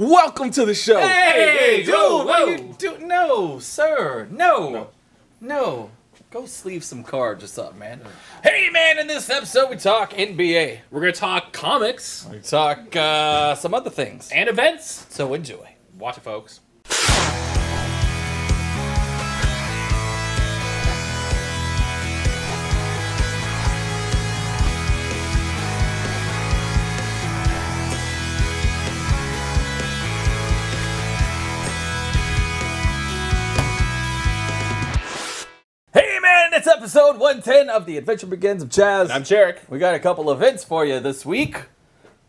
Welcome to the show. Hey, dude, whoa, what are whoa. you do? No, sir, no, no. Go sleeve some cards or something, man. Hey, man! In this episode, we talk NBA. We're gonna talk comics We talk uh, some other things. and events. So enjoy. Watch it, folks. Episode 110 of the Adventure Begins of Chaz. I'm Jarek. we got a couple events for you this week.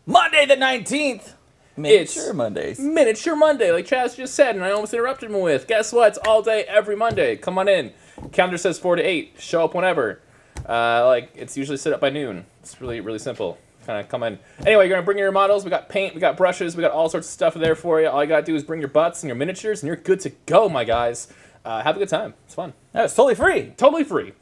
Monday the 19th. Miniature It's- Mondays. Miniature Monday, like Chaz just said, and I almost interrupted him with. Guess what? It's all day, every Monday. Come on in. Calendar says four to eight. Show up whenever. Uh, like it's usually set up by noon. It's really, really simple. Kind of come in. Anyway, you're gonna bring your models. We got paint. We got brushes. We got all sorts of stuff there for you. All you gotta do is bring your butts and your miniatures, and you're good to go, my guys. Uh, have a good time. It's fun. Yeah, it's totally free. Totally free.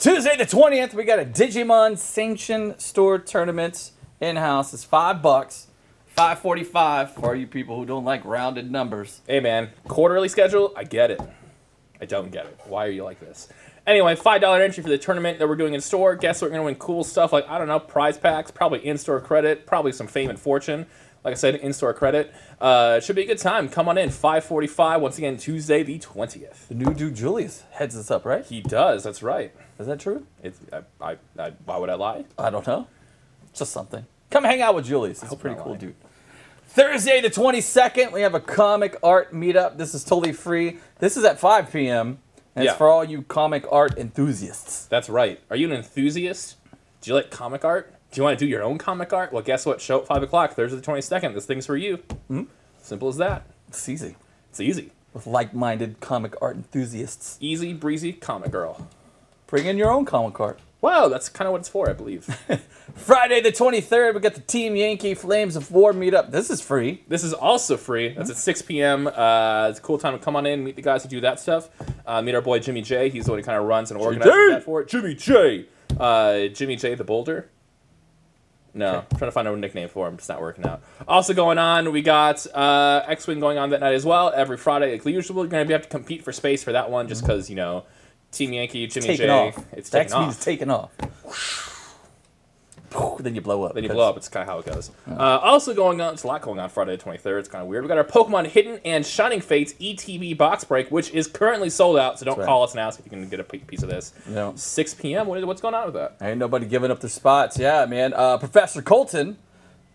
Tuesday the 20th, we got a Digimon Sanction Store tournament in-house. It's five bucks. 545 for you people who don't like rounded numbers. Hey man, quarterly schedule, I get it. I don't get it. Why are you like this? Anyway, five dollar entry for the tournament that we're doing in store. Guess what? We're gonna win cool stuff like I don't know, prize packs, probably in-store credit, probably some fame and fortune. Like I said, in-store credit. Uh, should be a good time. Come on in, 5:45. Once again, Tuesday the 20th. The new dude Julius heads us up, right? He does. That's right. Is that true? It's I, I, I, why would I lie? I don't know. Just something. Come hang out with Julius. He's a pretty cool lying. dude. Thursday the 22nd, we have a comic art meetup. This is totally free. This is at 5 p.m. And Yeah. it's for all you comic art enthusiasts. That's right. Are you an enthusiast? Do you like comic art? Do you want to do your own comic art? Well, guess what? Show up 5 o'clock, Thursday the 22nd. This thing's for you. Hmm? Simple as that. It's easy. It's easy. With like-minded comic art enthusiasts. Easy breezy comic girl. Bring in your own comic art. Wow, that's kind of what it's for, I believe. Friday the 23rd, we got the Team Yankee Flames of War meetup. This is free. this is also free. That's at 6 p.m. Uh, it's a cool time to come on in, meet the guys who do that stuff. Uh, meet our boy Jimmy J. He's the one who kind of runs and organizes that for it. Jimmy J. Uh, Jimmy J. the Boulder. No, I'm trying to find a nickname for him. It's not working out. Also going on, we got uh, X-Wing going on that night as well. Every Friday, like usual, you're going to have to compete for space for that one just because, you know, Team Yankee, Jimmy Taking J. off. It's taking means off. taking off. then you blow up. Then you blow up. It's kind of how it goes. Uh, also going on, it's a lot going on Friday the 23rd. It's kind of weird. We got our Pokemon Hidden and Shining Fates ETB box break, which is currently sold out. So don't right. call us and ask if you can get a piece of this. No. 6 p.m. What, what's going on with that? Ain't nobody giving up their spots. Yeah, man. Uh, professor Colton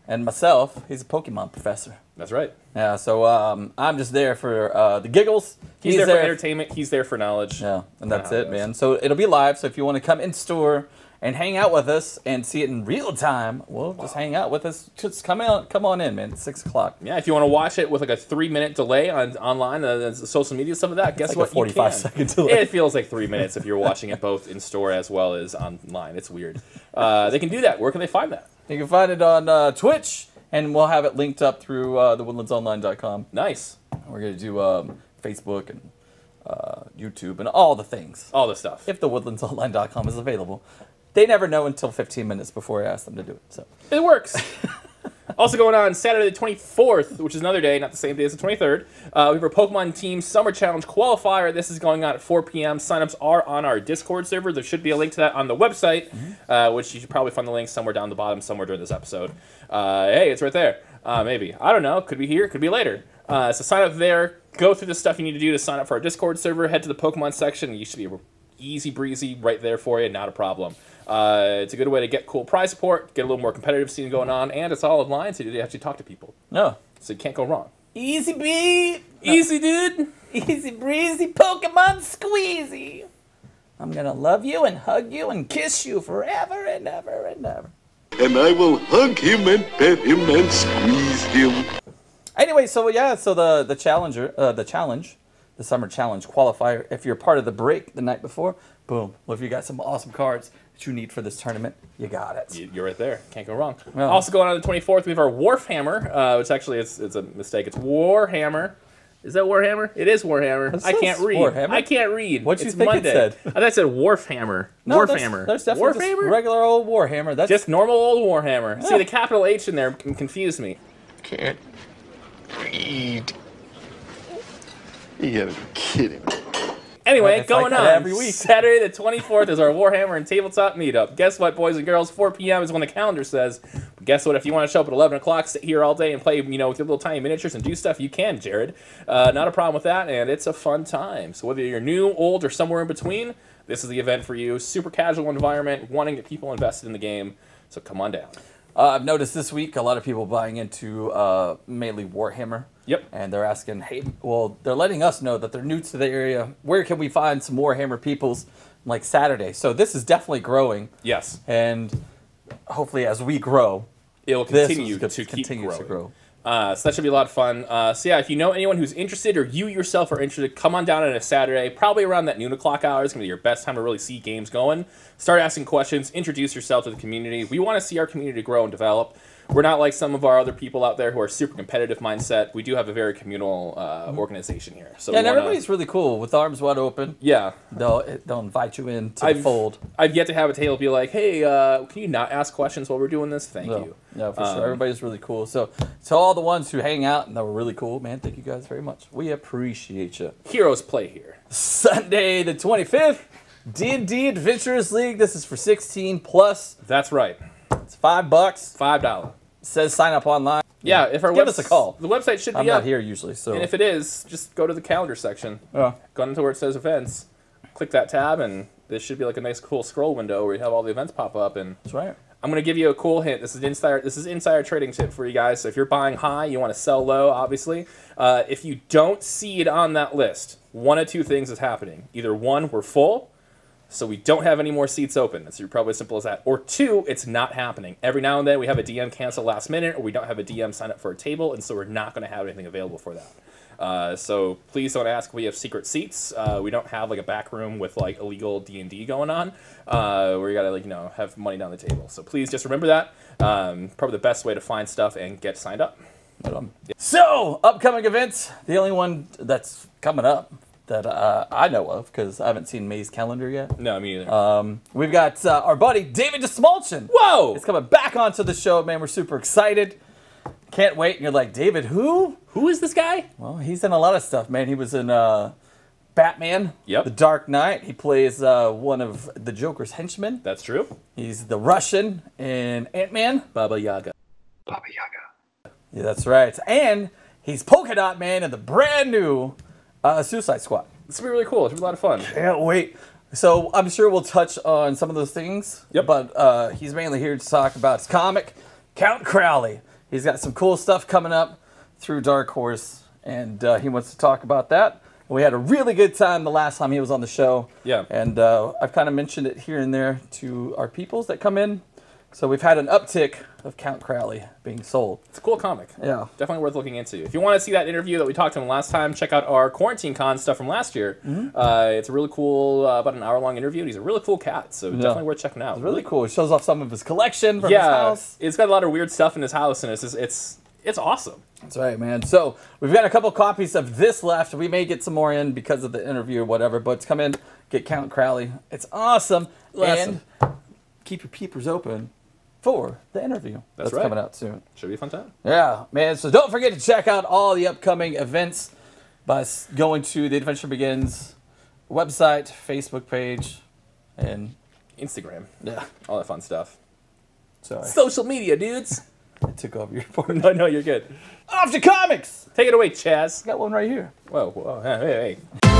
and myself, he's a Pokemon professor. That's right. Yeah, so um, I'm just there for uh, the giggles. He's, there, for entertainment. He's there for knowledge. Yeah, and that's it, man. So it'll be live. So if you want to come in store and hang out with us and see it in real time, well, just hang out with us. Just come on, come on in, man. It's six o'clock. Yeah, if you want to watch it with like a three minute delay on online, uh, uh, social media, some of that, guess like what? 45 you can. second delay. It feels like three minutes if you're watching it both in store as well as online. It's weird. Uh, they can do that. Where can they find that? You can find it on uh, Twitch, and we'll have it linked up through uh, thewoodlandsonline.com. Nice. We're gonna do um, Facebook and uh, YouTube and all the things. All the stuff. If thewoodlandsonline.com is available, they never know until 15 minutes before I ask them to do it. So It works. also going on Saturday the 24th, which is another day, not the same day as the 23rd. Uh, we have our Pokemon Team Summer Challenge qualifier. This is going on at 4 p.m. Signups are on our Discord server. There should be a link to that on the website, uh, which you should probably find the link somewhere down the bottom, somewhere during this episode. Uh, hey, it's right there. Uh, maybe. I don't know. Could be here. Could be later. Uh, so sign up there. Go through the stuff you need to do to sign up for our Discord server. Head to the Pokemon section. You should be easy breezy right there for you. Not a problem. Uh, it's a good way to get cool prize support, get a little more competitive scene going on, and it's all online, so you actually talk to people. no, So you can't go wrong. easy beat, Easy, dude. easy breezy Pokemon squeezy. I'm gonna love you and hug you and kiss you forever and ever and ever. and I will hug him and pet him and squeeze him. Anyway, so yeah, so the the challenger, uh, the challenge, the summer challenge qualifier. If you're part of the break the night before, boom. Well, if you got some awesome cards that you need for this tournament, you got it. You- You're right there. Can't go wrong. Yeah. Also going on the 24th, we have our Warhammer, uh, which actually it's, it's a mistake. It's Warhammer. Is that Warhammer? It is Warhammer. I can't read. Warhammer. I can't read. What'd you it's think it said? I thought it said Warhammer. No, Warhammer. There's, definitely Warhammer. regular old Warhammer. That's Just normal old Warhammer. See the capital H in there can confuse me. Can't read. You gotta be kidding me. Anyway, It's going that on. every week. Saturday the 24th is our Warhammer and Tabletop meetup. Guess what, boys and girls? 4 p.m. is when the calendar says. But guess what? If you want to show up at 11 o'clock, sit here all day and play, you know, with your little tiny miniatures and do stuff, you can, Jared. Uh, not a problem with that, and it's a fun time. So whether you're new, old, or somewhere in between, this is the event for you. Super casual environment, wanting to get people invested in the game. So come on down. Uh, I've noticed this week a lot of people buying into uh, mainly Warhammer. Yep. And they're asking, hey, well, they're letting us know that they're new to the area. Where can we find some Warhammer peoples like Saturday? So this is definitely growing. Yes, And hopefully, as we grow, it will continue to keep continue growing. to grow. Uh, so that should be a lot of fun. Uh, so yeah, if you know anyone who's interested or you yourself are interested, come on down on a Saturday, probably around that noon o'clock hour. It's gonna be your best time to really see games going. Start asking questions, introduce yourself to the community. We want to see our community grow and develop. We're not like some of our other people out there who are super competitive mindset. We do have a very communal uh, organization here. So. Yeah, and wanna- everybody's really cool with arms wide open. yeah. They'll they'll invite you in to I've- fold. I've yet to have a table be like, hey, uh, can you not ask questions while we're doing this? Thank No, you. no, for Um, sure. Everybody's really cool. So, to all the ones who hang out and that were really cool, man, thank you guys very much. We appreciate you. Heroes play here. Sunday the 25th, D&D Adventurers League. This is for 16 plus. That's right. It's five bucks. Five dollar. says sign up online. Yeah, if our Give us a call. The website should be I'm be not here usually, so And if it is, just go to the calendar section. Yeah. Go into where it says events, click that tab, and this should be like a nice, cool scroll window where you have all the events pop up. And that's right. I'm gonna give you a cool hint. This is insider. This is insider trading tip for you guys. So if you're buying high, you want to sell low. Obviously, uh, if you don't see it on that list, one of two things is happening. Either one, we're full, so we don't have any more seats open. It's probably as simple as that. Or two, it's not happening. Every now and then we have a DM cancel last minute, or we don't have a DM sign up for a table, and so we're not going to have anything available for that. Uh, so please don't ask. if We have secret seats. Uh, we don't have like a back room with like illegal D and D going on, uh, where you gotta like you know have money down the table. So please just remember that. Um, probably the best way to find stuff and get signed up. So, upcoming events. The only one that's coming up that uh, I know of, because I haven't seen May's calendar yet. No, me either. Um, we've got uh, our buddy David Dastmalchian. Whoa! It's coming back onto the show, man. We're super excited. Can't wait. And you're like, David, who? Who is this guy? Well, he's in a lot of stuff, man. He was in uh, Batman, Yep. The Dark Knight. He plays uh, one of the Joker's henchmen. That's true. He's the Russian in Ant Man. Baba Yaga. Baba Yaga. Yeah, that's right. And he's Polka Dot Man in the brand new uh, Suicide Squad. This will be really cool. It gonna be a lot of fun. Can't wait. So I'm sure we'll touch on some of those things. Yep. But uh, he's mainly here to talk about his comic, Count Crowley. He's got some cool stuff coming up through Dark Horse, and uh, he wants to talk about that. We had a really good time the last time he was on the show. Yeah. And uh, I've kind of mentioned it here and there to our peoples that come in. So we've had an uptick of Count Crowley being sold. It's a cool comic. Yeah. Definitely worth looking into. If you want to see that interview that we talked to him last time, check out our Quarantine Con stuff from last year. Mm-hmm. Uh, it's a really cool, uh, about an hour long interview. and He's a really cool cat, so definitely worth checking out. It's Really cool. He shows off some of his collection from his Yeah, house. it's got a lot of weird stuff in his house, and it's just, it's it's awesome. That's right, man. So we've got a couple copies of this left. We may get some more in because of the interview or whatever, but come in, get Count Crowley. It's awesome. Awesome. And keep your peepers open for the interview. That's right. coming out soon. Should be a fun time. Yeah, man. So don't forget to check out all the upcoming events by going to the Adventure Begins website, Facebook page, and Instagram, yeah. all that fun stuff. Sorry, Social media, dudes. I took over your part. no, no, you're good. Off to comics. Take it away, Chaz. Got one right here. Whoa, whoa, hey, hey.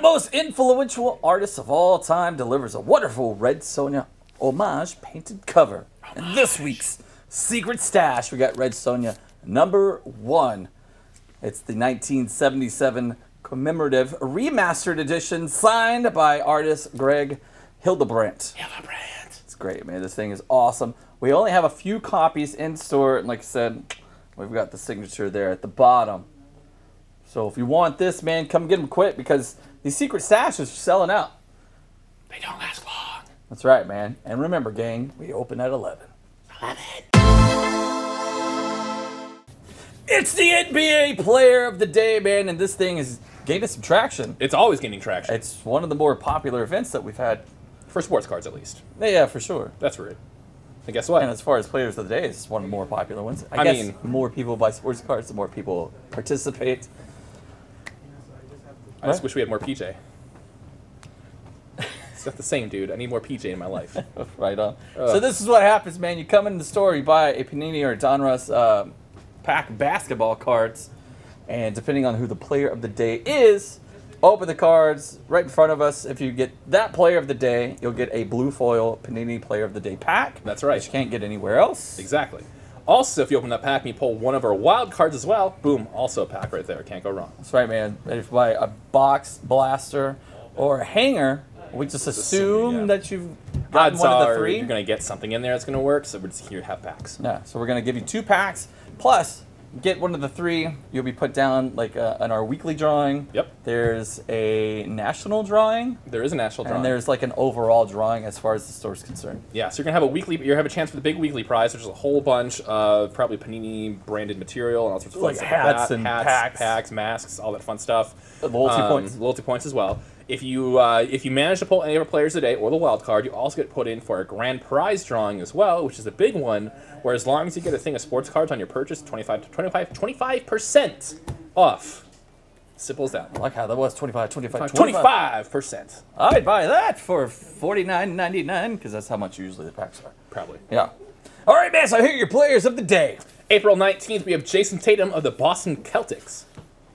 Most influential artist of all time delivers a wonderful Red Sonja homage painted cover. And this week's secret stash, we got Red Sonja number one. It's the 1977 commemorative remastered edition signed by artist Greg Hildebrandt. Hildebrandt. It's great, man. This thing is awesome. We only have a few copies in store, and like I said, we've got the signature there at the bottom. So if you want this, man, come get them quick because these secret stashes are selling out. They don't last long. That's right, man. And remember, gang, we open at 11. 11. It's the NBA Player of the Day, man, and this thing is gaining some traction. It's always gaining traction. It's one of the more popular events that we've had. For sports cards, at least. Yeah, for sure. That's right. And guess what? And as far as players of the day, it's one of the more popular ones. I, I guess mean- the more people buy sports cards, the more people participate. I just wish we had more PJ. It's not the same, dude. I need more PJ in my life. right on. So this is what happens, man. You come in the store, you buy a Panini or Donruss um, pack of basketball cards, and depending on who the player of the day is, open the cards right in front of us. If you get that player of the day, you'll get a blue foil Panini Player of the Day pack. That's right. Which you can't get anywhere else. Exactly. Also, if you open that pack and you pull one of our wild cards as well, boom, also a pack right there. Can't go wrong. That's right, man. If you buy a box blaster or a hanger, we just assume yeah. that you've gotten Odds one of the three. you're going to get something in there that's going to work, so we're just here to have packs. Yeah, so we're gonna give you two packs. Plus, get one of the three. You'll be put down like uh, in our weekly drawing. Yep. There's a national drawing, There is a national drawing. and there's like an overall drawing as far as the store's concerned. Yeah, so you're gonna have a weekly. You have a chance for the big weekly prize, which is a whole bunch of probably Panini branded material and all sorts of Like fun stuff hats that. and hats, packs. packs, masks, all that fun stuff. Loyalty Um, points. loyalty points as well. If you uh, if you manage to pull any of our players today or the wild card, you also get put in for a grand prize drawing as well, which is a big one. Where as long as you get a thing of sports cards on your purchase, 25 to 25 25 percent off. Simple as that. I like how that was 25, 25, 25. 25 percent, I'd buy that for forty nine ninety nine because that's how much usually the packs are. probably. Yeah. All right, man. So here are your players of the day. April 19th, we have Jayson Tatum of the Boston Celtics.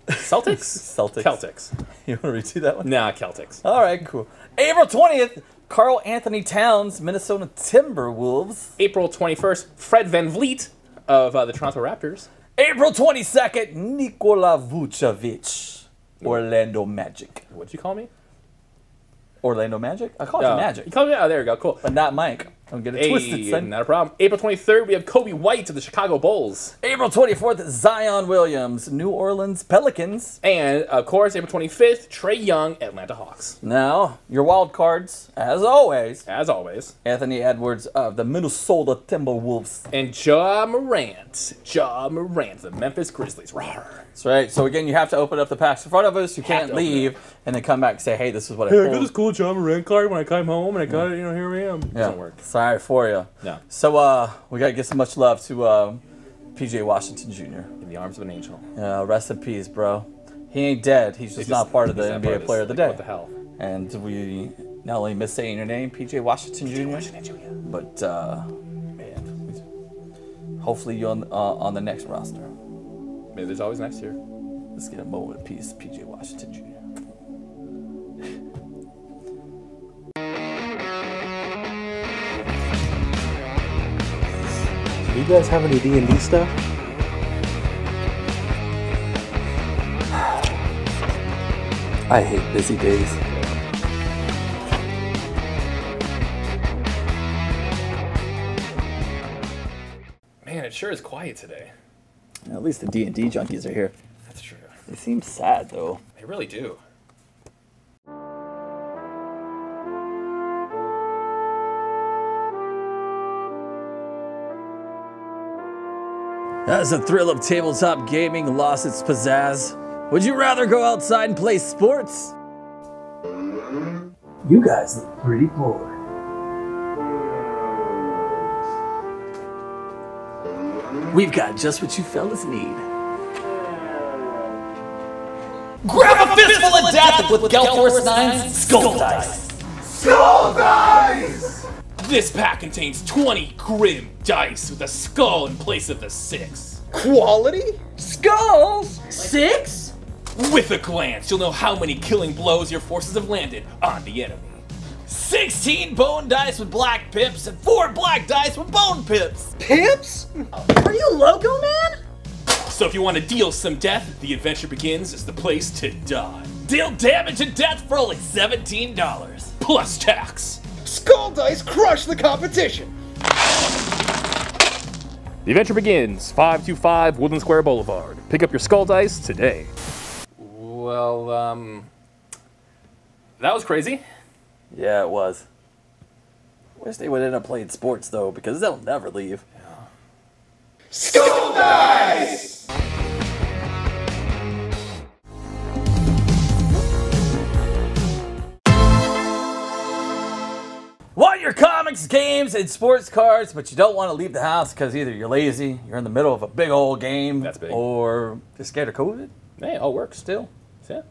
Celtics? Celtics. Celtics. You want to read that one? Nah, Celtics. All right, cool. April twentieth, Karl-Anthony Towns, Minnesota Timberwolves. April 21st, Fred VanVleet of uh, the Toronto Raptors. April 22nd, Nikola Vucevic, Orlando Magic. What'd you call me? Orlando Magic? I called Uh, you Magic, You called me? Oh, there you go. Cool. but not Mike. Don't get it twisted, Hey, son. not a problem. April 23rd, we have Coby White of the Chicago Bulls. April 24th, Zion Williams, New Orleans Pelicans. And, of course, April 25th, Trae Young, Atlanta Hawks. Now, your wild cards, as always, As always. Anthony Edwards of the Minnesota Timberwolves. And Ja Morant. Ja Morant, of the Memphis Grizzlies. Rawr. That's right. So again, you have to open up the packs in front of us. You Have can't leave and then come back and say, "Hey, this is what I pulled." cool Ja Morant card when I came home and I got it, you know, here I am. Yeah. Doesn't work. Sorry for you. No. So uh, we gotta give some much love to uh, PJ Washington Jr. In the arms of an angel. Uh, rest in peace, bro. He ain't dead. He's just, not part of the NBA part this. Player of the Like, Day. What the hell? And we not only miss saying your name, PJ Washington Jr., Washington but uh, man, hopefully you're on, uh, on the next roster. Maybe there's always next year. Let's get a moment of peace, PJ Washington Jr. Do you guys have any D and D stuff? I hate busy days. Man, it sure is quiet today. At least the D and D junkies are here. That's true. They seem sad though. They really do. As the thrill of tabletop gaming lost its pizzazz, would you rather go outside and play sports? You guys look pretty bored. We've got just what you fellas need. Grab a fistful of death with Gale Force 9's Skull Dice. Skull dice! This pack contains 20 grim dice with a skull in place of the six. Quality? Skulls? Six? With a glance, you'll know how many killing blows your forces have landed on the enemy. 16 bone dice with black pips and 4 black dice with bone pips. Pips? Are you loco, man? So if you want to deal some death, the adventure begins is the place to die. Deal damage and death for only $17. Plus tax. Skull Dice crush the competition. The adventure begins 525 Woodland Square Boulevard. Pick up your skull dice today. Well, um. That was crazy. Yeah, it was. Wish they would end up playing sports though, because they'll never leave. School Dice! Want your comics, games, and sports cards, but you don't want to leave the house because either you're lazy, you're in the middle of a big old game, That's big. or you're scared of COVID? Hey, it all works still. Yeah.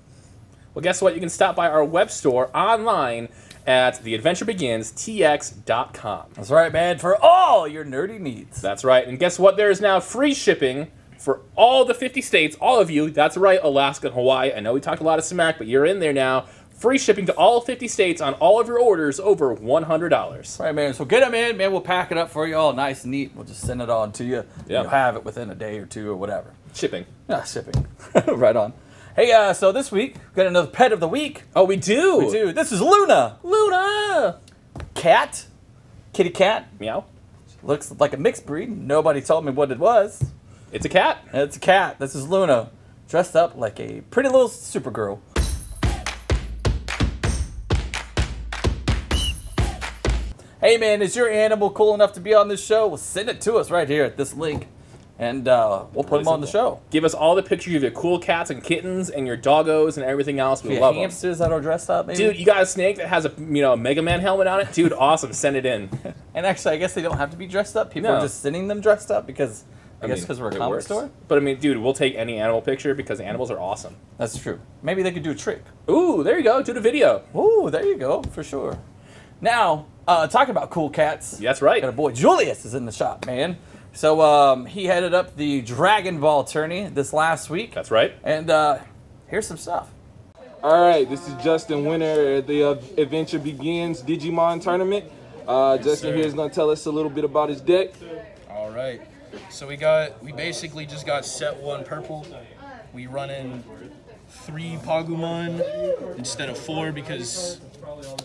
Well, guess what? You can stop by our web store online at theadventurebeginstx.com. That's right, man, for all your nerdy needs. That's right. And guess what? There is now free shipping for all the 50 states, all of you. That's right, Alaska and Hawaii. I know we talked a lot of smack, but you're in there now. Free shipping to all 50 states on all of your orders over $100. Right, man. So get them in, man. We'll pack it up for you all nice and neat. We'll just send it on to you. Yeah. You'll have it within a day or two or whatever. Shipping. Ah, shipping. right on. Hey, uh, so this week, we got another pet of the week. Oh, we do. We do. This is Luna. Luna. Cat. Kitty cat. Meow. Looks like a mixed breed. Nobody told me what it was. It's a cat. It's a cat. This is Luna. Dressed up like a pretty little Supergirl. Hey man, is your animal cool enough to be on this show? Well, send it to us right here at this link, and uh, we'll put them on the show. Give us all the pictures of your cool cats and kittens and your doggos and everything else. We We love have them. hamsters that are dressed up, maybe. Dude, you got a snake that has a you know a Mega Man helmet on it? Dude, awesome. Send it in. and actually, I guess they don't have to be dressed up. People No. are just sending them dressed up because I, guess because we're a comic works. store. But I mean, dude, we'll take any animal picture because animals are awesome. That's true. Maybe they could do a trick. Ooh, there you go. Do the video. Ooh, there you go, for sure. Now, uh, talking about cool cats. That's right. Got a boy Julius is in the shop, man. So um, he headed up the Dragon Ball tourney this last week. That's right. And uh, here's some stuff. All right, this is Justin Winner the uh, Adventure Begins Digimon tournament. Uh, Justin here is going to tell us a little bit about his deck. All right. So we got we basically just got set one purple. We run in three Pagumon instead of four because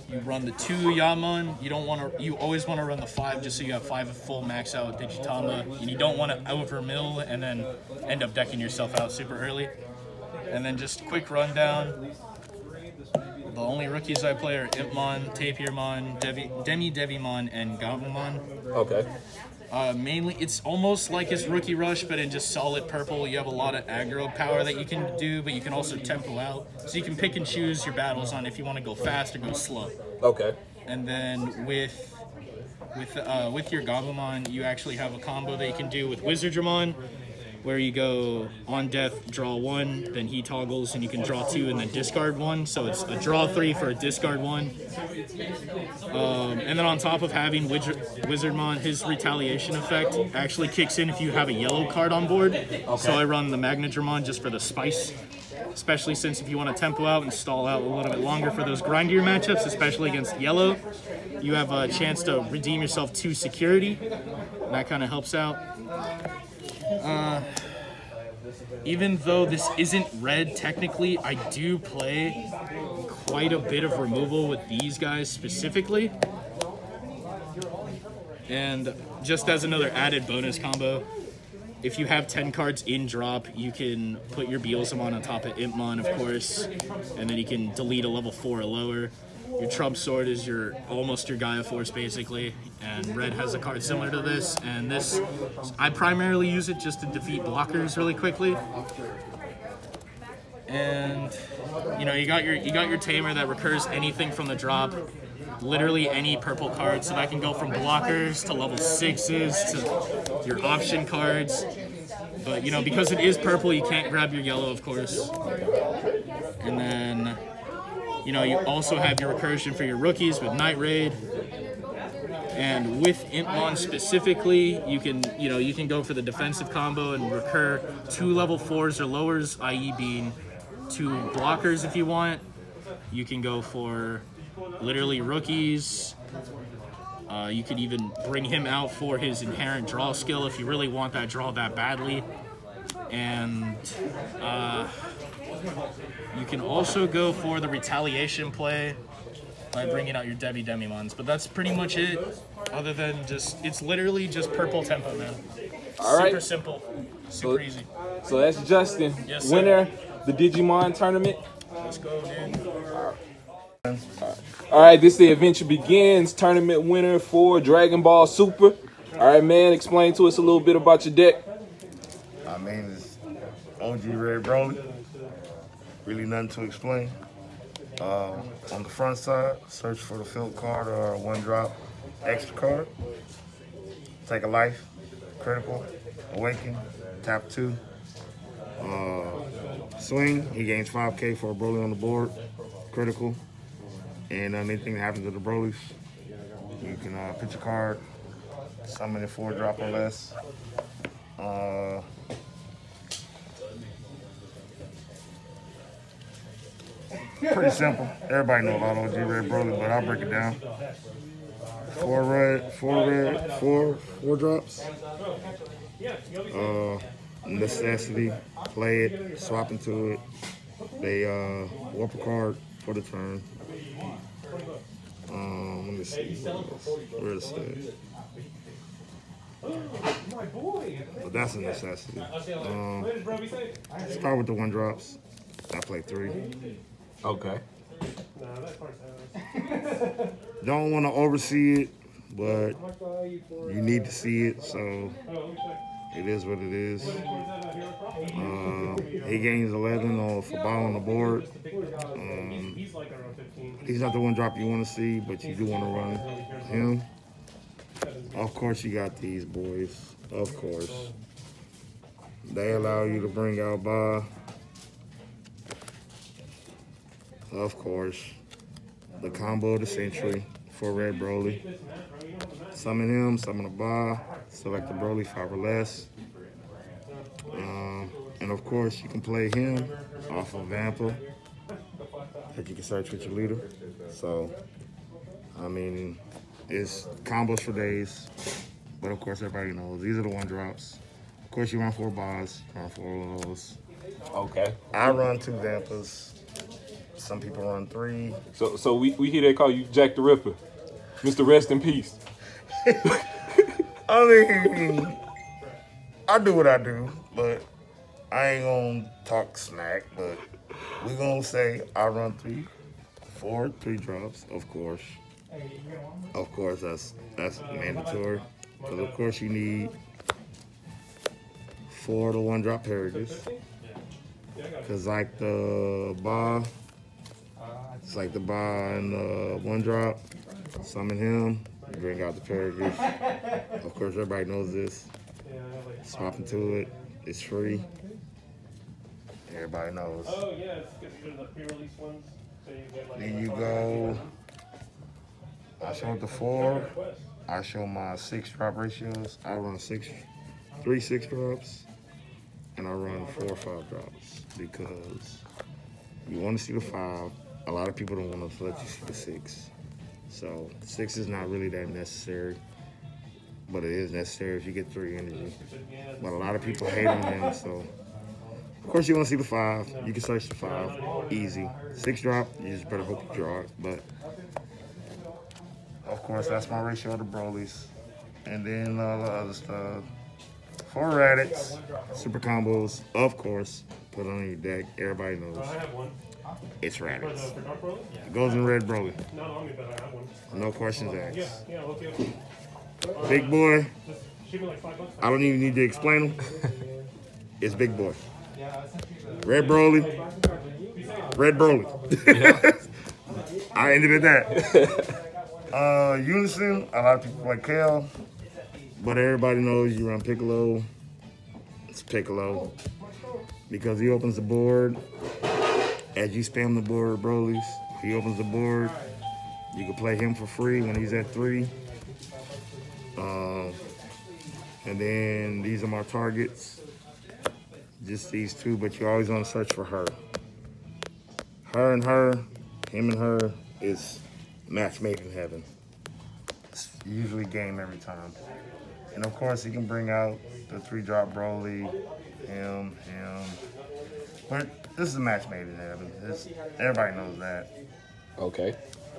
you run the two Yaamon. You don't want to. You always want to run the five just so you have five full max out Digitama, and you don't want to over mill and then end up decking yourself out super early. And then just quick rundown. The only rookies I play are Impmon, Tapirmon, Devi, Demi Devimon, and Gabumon. Okay. Uh, mainly, it's almost like it's Rookie Rush, but in just solid purple. You have a lot of aggro power that you can do, but you can also tempo out. So you can pick and choose your battles on if you want to go fast or go slow. Okay. And then with with uh, with your Gabumon, you actually have a combo that you can do with Wizardramon, where you go on death, draw one, then he toggles, and you can draw two and then discard one. So it's a draw three for a discard one. Um, and then on top of having Wizard, Wizardmon, his retaliation effect actually kicks in if you have a yellow card on board. So I run the Magnadramon just for the spice. Especially since if you want to tempo out and stall out a little bit longer for those grindier matchups, especially against yellow, you have a chance to redeem yourself to security. And that kind of helps out. Uh, even though this isn't red technically, I do play quite a bit of removal with these guys specifically. And just as another added bonus combo, if you have 10 cards in drop, you can put your Beelzemon on top of Impmon, of course, and then you can delete a level 4 or lower. Your Trump Sword is your almost your Gaia Force, basically, and Red has a card similar to this, and this, I primarily use it just to defeat blockers really quickly. And you know, you got your you got your tamer that recurs anything from the drop, literally any purple card. So that can go from blockers to level sixes to your option cards. But you know, because it is purple, you can't grab your yellow, of course. And then, you know, you also have your recursion for your rookies with Night Raid. And with Impmon specifically, you can, you know, you can go for the defensive combo and recur two level fours or lowers, i.e. being two blockers if you want. You can go for literally rookies. Uh, you could even bring him out for his inherent draw skill if you really want that draw that badly. And uh, you can also go for the retaliation play by bringing out your Debbie Demimons. But that's pretty much it. Other than just, it's literally just purple tempo, man. All right. Super simple, super easy. So that's Justin, Yes, winner the Digimon tournament. Let's go, dude. All right, this the adventure begins. Tournament winner for Dragon Ball Super. All right, man, explain to us a little bit about your deck. My name is OG Red Broly. Really nothing to explain. Uh, on the front side, search for the field card or one drop extra card. Take a life, critical, awaken, tap two. Uh, swing, he gains 5k for a Broly on the board, critical. And uh, anything that happens to the Brolys, you can uh, pitch a card, summon it four drop or less. Uh, pretty simple. Everybody know about OG Red Broly, but I'll break it down. Four red, four red, four, four drops. Uh, necessity, play it, swap into it. They uh, warp a card for the turn. Um, let me see. Where is it? But that's a necessity. Um, start with the one drops. I play three. Okay. Don't want to oversee it, but you need to see it, so it is what it is. Uh, he gains 11 off a ball on the board. Um, he's not the one drop you want to see, but you do want to run him. Of course, you got these boys. Of course. They allow you to bring out Ba. Of course. The combo of the century for Red Broly. Summon him, summon a Ba, select the Broly five or less. Um, and of course, you can play him off of Vampa that you can search with your leader. So, I mean, it's combos for days. But of course, everybody knows these are the one drops. Of course, you run four bars, run four of those. Okay. I run two Vampas. Some people run three. So so we, we hear they call you Jack the Ripper. Mr. Rest in Peace. I mean, I do what I do, but I ain't gonna talk smack. But we gonna say I run three, four, three drops, of course. Of course, that's that's mandatory. Because of course you need four to one drop Paragus. Cause like the bar, it's like the bar and the uh, one drop. Summon him, bring out the Paragus. Of course, everybody knows this. Swap into it. It's free. Everybody knows. Oh yeah, it's good for the pre-release ones. So you get like. Then you go. I showed the four. I show my six drop ratios. I run six, three six drops, and I run four five drops because you want to see the five. A lot of people don't want to let you see the six. So six is not really that necessary, but it is necessary if you get three energy. But a lot of people hate on them, so. Of course, you want to see the five. You can search the five. Easy. Six drop, you just better hope you draw it. But, of course, that's my ratio the Brolys. And then uh, the other stuff. Four Radix, super combos, of course. Put on your deck. Everybody knows. I have one. It's Radix. For Dark Broly? Yeah. It goes in red Broly. Not on but I have one. No questions asked. yeah, okay, okay. Big boy, Just shoot me like five bucks. I don't even need to explain him. It's Big Boy. Red Broly. Red Broly. I ended at that. Uh, Unison, a lot of people like Kale, but everybody knows you run Piccolo. It's Piccolo because he opens the board. As you spam the board Broly's, he opens the board. You can play him for free when he's at three. Um, and then these are my targets. Just these two, but you always want to search for her. her and her, him and her is match made in heaven. It's usually game every time. And of course, he can bring out the three drop Broly, him, him. But this is a match made in heaven. This, everybody knows that. Okay.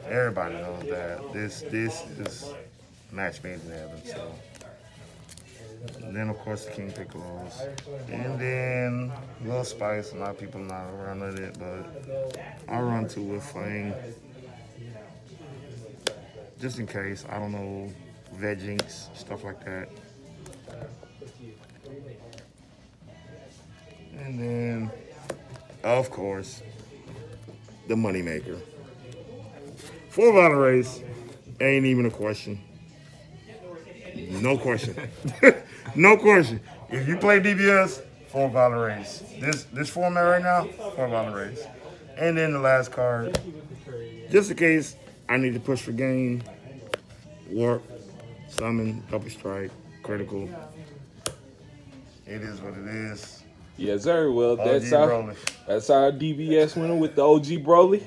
Everybody knows that. This this is match made in heaven. So. And then of course the King Piccolos. And then Little Spice. A lot of people not around with it, but I run to with Fang. Just in case. I don't know. Vegginks, stuff like that. And then, of course, the moneymaker. Four bottle race ain't even a question. No question. no question. If you play DBS, four bottle race. This this format right now, four bottle race. And then the last card, just in case I need to push for game, warp, summon, double strike, critical. It is what it is. Yes, sir. Well, that's all. That's our DBS winner with the OG Broly.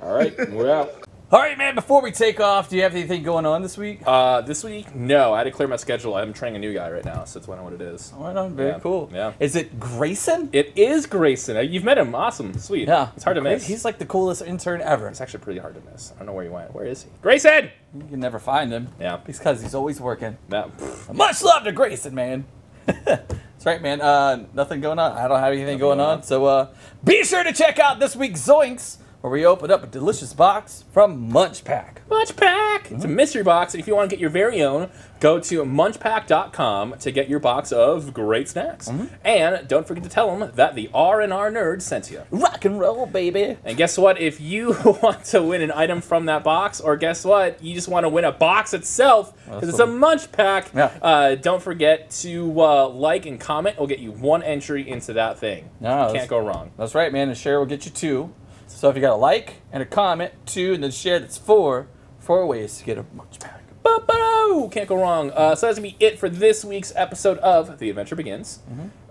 All right, we're out. All right, man. Before we take off, do you have anything going on this week? Uh, this week, no. I had to clear my schedule. I'm training a new guy right now, so that's why I know what it is. Right on, very Yeah. cool. Yeah. Is it Grayson? It is Grayson. Uh, You've met him. Awesome. Sweet. Yeah. It's hard to Gra- miss. He's like the coolest intern ever. It's actually pretty hard to miss. I don't know where he went. Where is he? Grayson! You can never find him. Yeah. Because he's always working. Yeah. Much love to Grayson, man. That's right, man. Uh, nothing going on. I don't have anything going on. So uh, be sure to check out this week's Zoinks, where we open up a delicious box from Munch Pack. Munch Pack! It's a mystery box, and if you want to get your very own, go to munchpack.com to get your box of great snacks. And don't forget to tell them that the R&R nerd sent you. Rock and roll, baby. And guess what? If you want to win an item from that box, or guess what? You just want to win a box itself, because it's a Munch Pack, Yeah. uh, don't forget to uh, like and comment. It'll get you one entry into that thing. No, Can't go wrong. That's right, man. And share will get you two. So if you got a like and a comment, two, and then share, that's four. Four ways to get a Munch Pack. Ba-ba-do! Can't go wrong. Uh, so that's gonna be it for this week's episode of The Adventure Begins.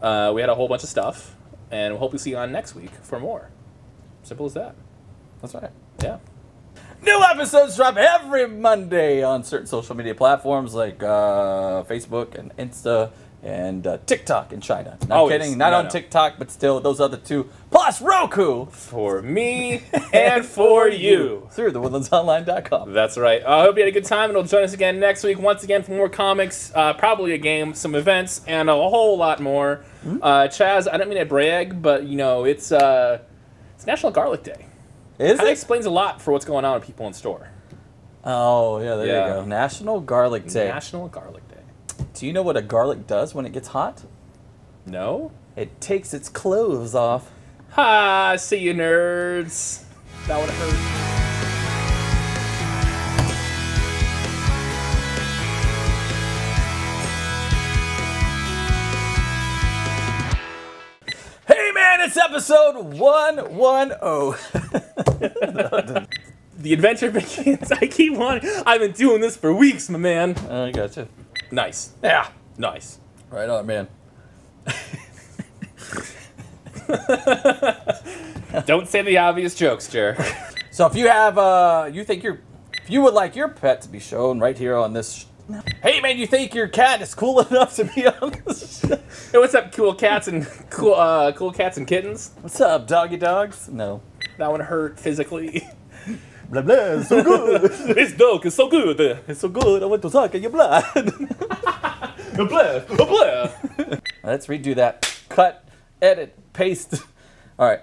Uh, we had a whole bunch of stuff, and we'll hope we see you on next week for more. Simple as that. That's right. Yeah. New episodes drop every Monday on certain social media platforms like uh, Facebook and Insta and uh, TikTok in China. Not Always. kidding, not No, on no. TikTok, but still those other two. Plus Roku For me and for you. through thewoodlandsonline.com. That's right. I hope you had a good time, and will join us again next week once again for more comics, uh, probably a game, some events, and a whole lot more. Uh, Chaz, I don't mean to brag, but you know it's uh, it's National Garlic Day. Is That it? explains a lot for what's going on with people in store. Oh, yeah, there Yeah. you go. National Garlic Day. National Garlic Day. Do you know what a garlic does when it gets hot? No. It takes its clothes off. Ha! See you, nerds. That would have hurt. Hey, man, it's episode 110. The adventure begins. I keep wanting. I've been doing this for weeks, my man. I gotcha. Nice. Yeah. Nice. Right on, man. Don't say the obvious jokes, Jer. So if you have, uh, you think your, if you would like your pet to be shown right here on this, sh- hey man, you think your cat is cool enough to be on this? Show? Hey, what's up, cool cats and cool, uh, cool cats and kittens? What's up, doggy dogs? No. That one hurt physically. Blah blah. It's so good. this dog is so good. it's so good. I went to suck in your blood. Blah, blah. Let's redo that. Cut, edit, paste. All right.